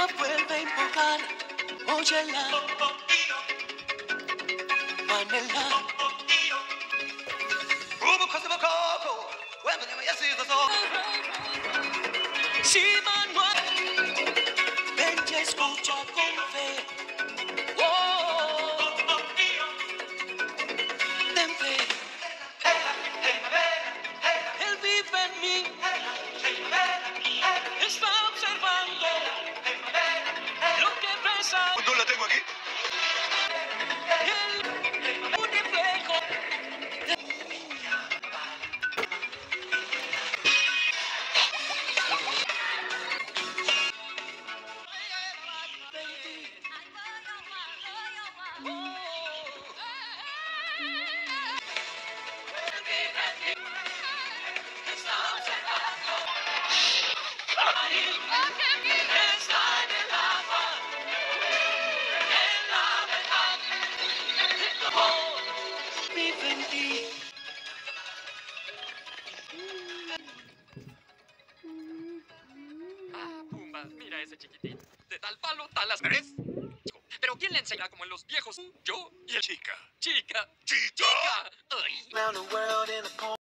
no vuelve a empujar, óyela, manela. rumput, kopi, siku. La tengo aquí? Mira ese chiquitín. De tal palo, tal as... ¿Eres? Pero ¿quién le enseña como en los viejos? Yo y el Chica. chica. Chica. Chica. Ay.